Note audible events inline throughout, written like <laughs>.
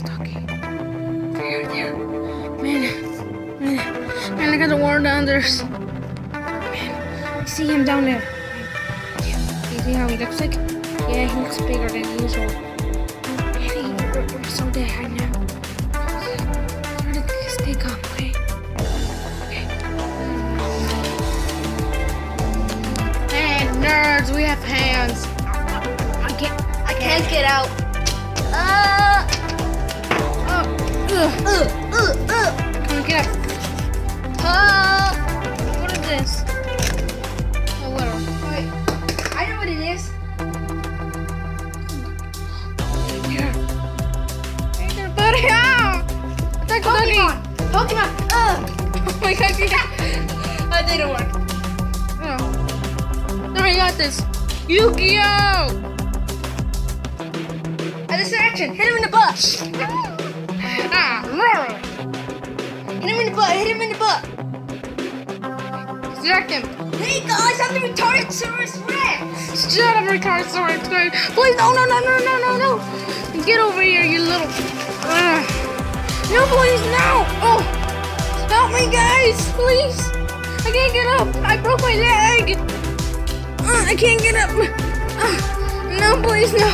There's a doggy. There, there. Man, man, man, I got the water down there. Man, I see him down there. Man, you see how he looks like? Yeah, he looks bigger than usual. Man, he, we're, so dead right now. To stay calm, okay? Okay. Hey, nerds, we have hands. I can't, I can't get out. Oh, ugh. Come on, get up. Uh, What is this? Oh, whatever. wait. I know what it is. There, buddy. Ow! Attack the doggy. Pokemon. Pokemon. Uh. Oh my god. <laughs> That didn't work. Oh. No, I got this. Yu-Gi-Oh! A distraction. Hit him in the butt. <laughs> Ah, roar. Hit him in the butt. Hit him in the butt. Distract him. Hey guys, I'm the retarded Saurus Rex. Shut up, retarded sword. Please, no, no, no, no, no, no, no. Get over here, you little. Ugh. No, please, no. Oh, help me, guys, please. I can't get up. I broke my leg. Uh, I can't get up. Uh, no, please, no.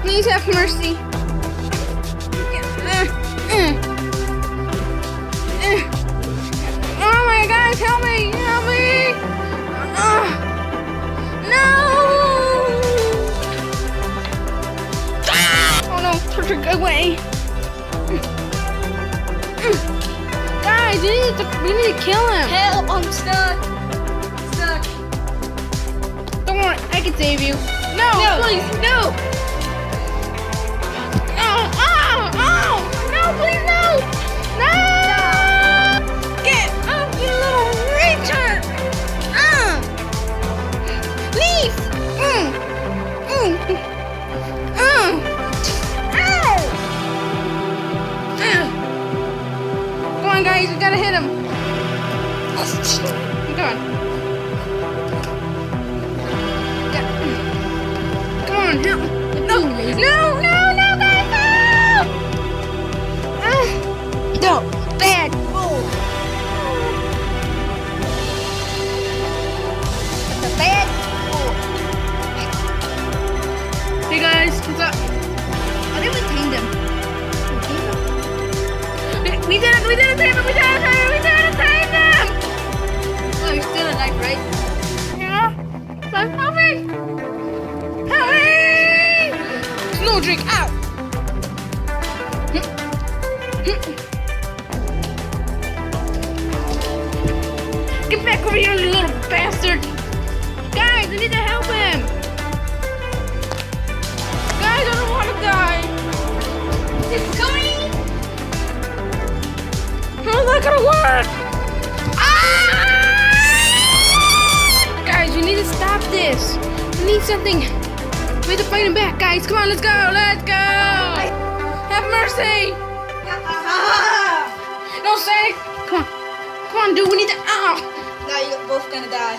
Please have mercy. My God, help me, help me. Uh. No! Oh no, Patrick, away! Guys, we need to we need to kill him. Help! I'm stuck. Stuck. Don't worry, I can save you. No, No. please, no! Come on, guys, we gotta hit him. Come on. No, no, drink out! Get back over here, you little bastard! Guys, I need to help him! Guys, I don't want to die! It's coming. How's that gonna work? Ah! Guys, we need to stop this. We need something. We have to fight him back, guys. Come on, let's go. Let's go. Have mercy. <laughs> No, say. Come on. Come on, dude. We need to. Ah. now you're both gonna die.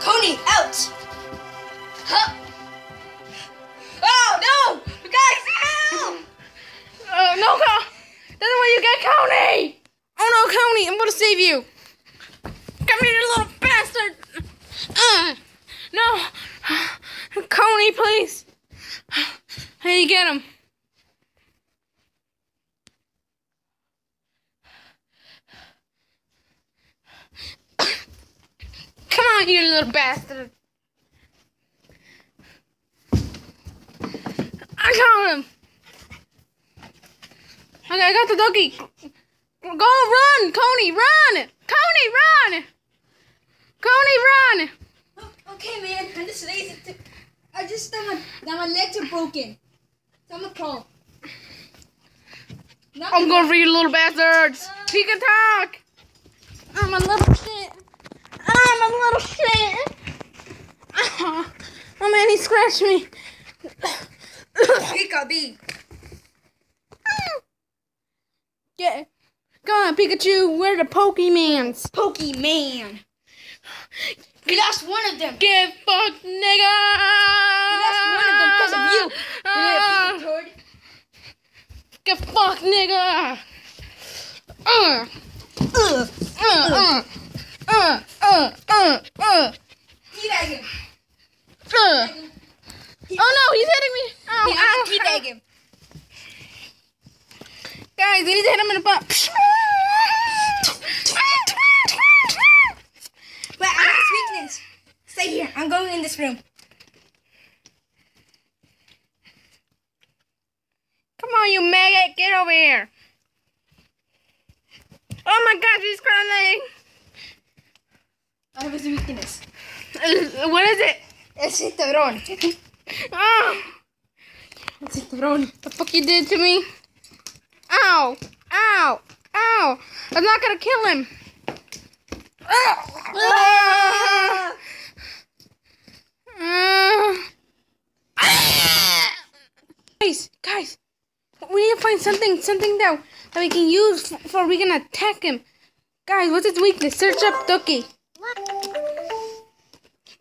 Coney, out! Huh? Oh no! Guys, help! <laughs> Uh, no, Con. That's the way you get Coney. Oh no, Coney. I'm gonna save you. Come here, you little bastard. Uh, Please. How do you get him? Come on, you little bastard. I got him. Okay, I got the doggy. Go run, Coney, run! Coney, run! Coney, run! Okay, man. I'm just lazy. To... I just now my now my legs are broken. So I'm gonna crawl. Not I'm for you little bastards. Uh, he can talk. I'm a little shit. I'm a little shit. <laughs> Oh, oh man, he scratched me. Peekaboo. Get, go on, Pikachu. We're the Pokemans. Pokemon. We lost one of them. Get fucked, nigga. We lost one of them because of you. Ah. You Get fucked, nigga. Uh. Uh. Uh. Uh. Uh. Uh. Uh. Teabag him. Uh. Oh no, he's hitting me. Oh, Yeah, ow, teabag ow. him. Guys, we need to hit him in the butt. But I have weakness. Stay here. I'm going in this room. Come on, you maggot, get over here. Oh my gosh, he's crawling. I have a weakness. What is it? Es el tiburón. Oh, Es el tiburón. the fuck you did to me? Ow, ow, ow. I'm not gonna kill him. Ah. Ah. Guys, guys, we need to find something, something that, that we can use for, we can attack him. Guys, what's his weakness? Search up Ducky.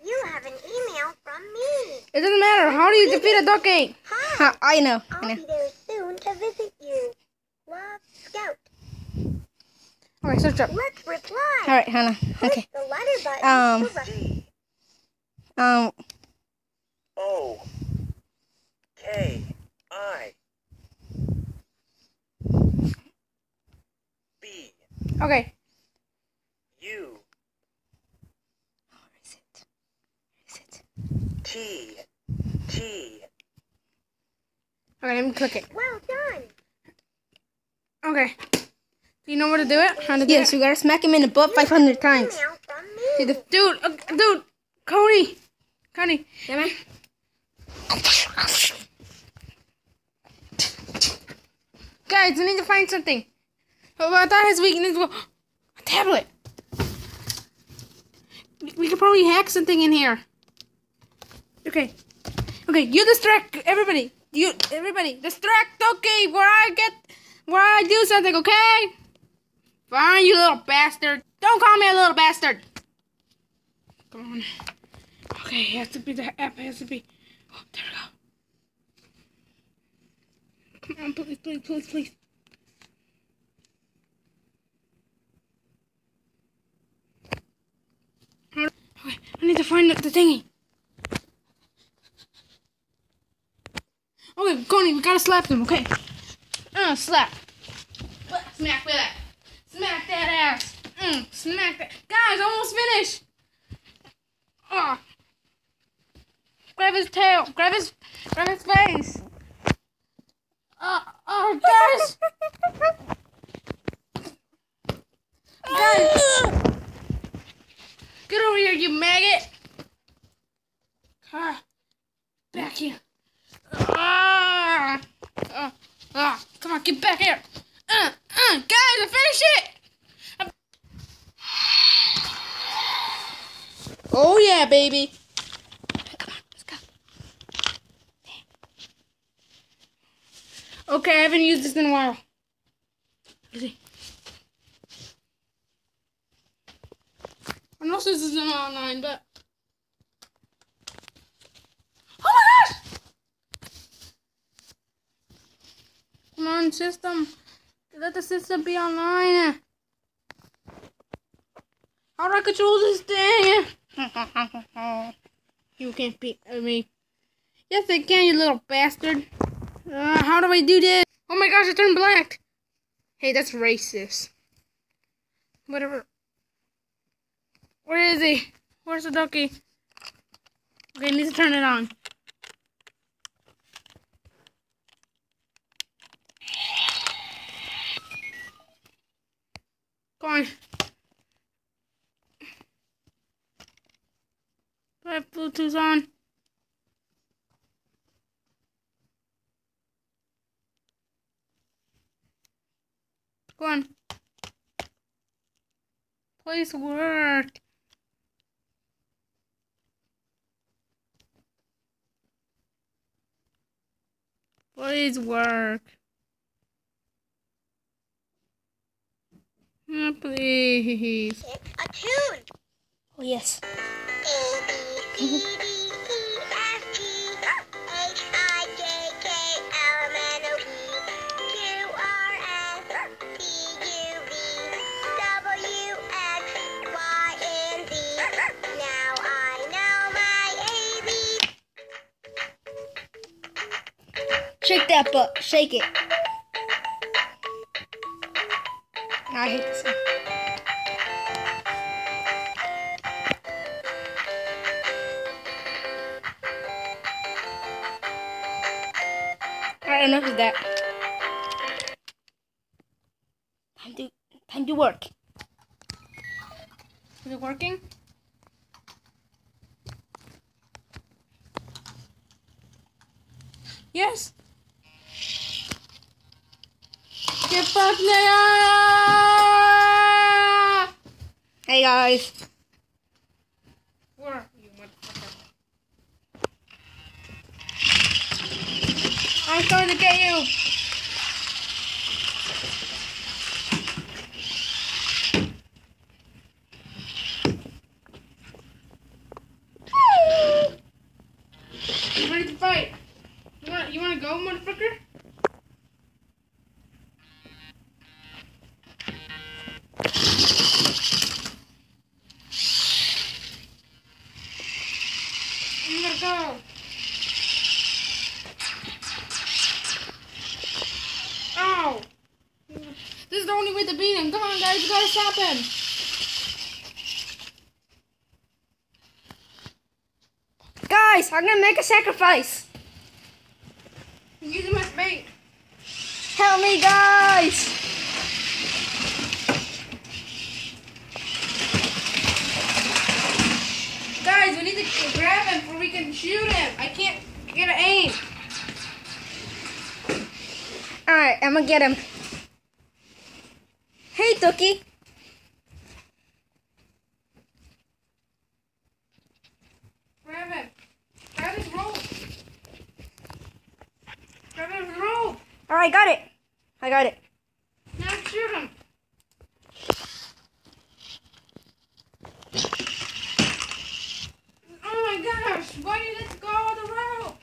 You have an email from me. It doesn't matter. How do you defeat a Ducky? Hi. I know. I'll be there soon to visit you. Love, Scout. Okay, search up. Let's reply. All right, Hannah. Okay. the letter button Um, Um. O K I B Okay. U Where is it? Where is it? T T Okay, let me click it. Well done. Okay. Do you know where to do it? How to do Yes, it? we gotta smack him in the butt 500 times. Email from See me. the Dude, uh, dude, Cody, Cody. yeah, man. Guys, we need to find something. Oh, I thought his weakness was a tablet. We- We could probably hack something in here. Okay. Okay, you distract everybody. You everybody distract okay where I get where I do something, okay? Fine, you little bastard. Don't call me a little bastard. Come on. Okay, it has to be the app. It has to be. Oh, there we go. Come on, please, please, please, please. Okay, I need to find the, thingy. Okay, Coney, we gotta slap them, okay? Uh, slap. Smack with that. Smack that ass. Mm, smack that. Guys, almost finished. Ah. Grab his tail. Grab his, grab his face. Uh, oh, guys. guys. Get over here, you maggot. Ah, back here. Ah, ah, ah, come on, get back here. Uh, uh, guys, I finished it. Oh yeah, baby. Come on, let's go. Okay, I haven't used this in a while. I know this isn't online, but. Oh my gosh! Come on, system. Let the system be online. How do I control this thing? <laughs> you can't beat me. Yes, I can, you little bastard. Uh, how do I do this? Oh my gosh, it turned black. Hey, that's racist. Whatever. Where is he? Where's the ducky? Okay, I need to turn it on. Go on. Do I have Bluetooth on? Go on. Please work. Please work. Oh, please. Pick a tune. Oh, yes. A, B, C, D, shake that butt. Shake it. I hate this. one. Alright, enough of that. Time to time to work. Is it working? Hey guys. Where are you, motherfucker? I'm going to get you. You ready to fight? You want you want to go, motherfucker? You gotta go. Ow! This is the only way to beat him. Come on, guys, you him. Guys, I'm gonna make a sacrifice. Use him as bait. Help me, guys! Guys, we need to grab him before we can shoot him. I can't get an aim. Alright, I'm gonna get him. Hey, Tookie. Grab him. Grab his rope. Grab his Alright, got it. I got it. Now shoot him. Oh my gosh, why did it go on the rope?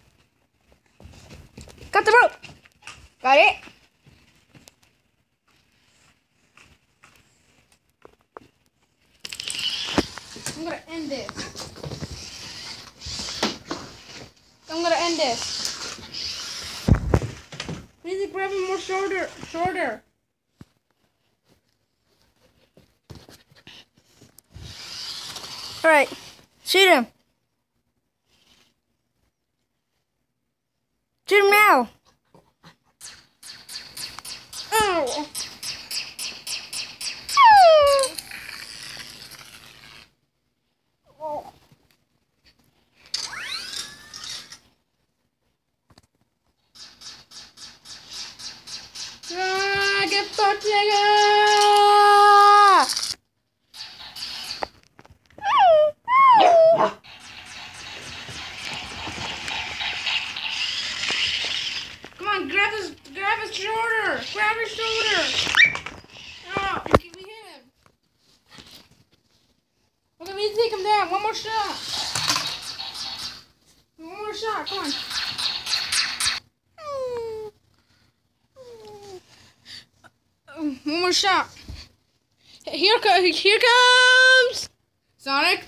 Got the rope. Got it. I'm gonna end this. I'm gonna end this. We need to grab him more shorter, shorter. All right, shoot him now. Ow. Ah, get fucked, nigga! Come on, grab his, grab shoulder, grab his shoulder. Oh, we hit him. Okay, we need to take him down. One more shot. One more shot. Come on. One more shot. Here, here comes Sonic.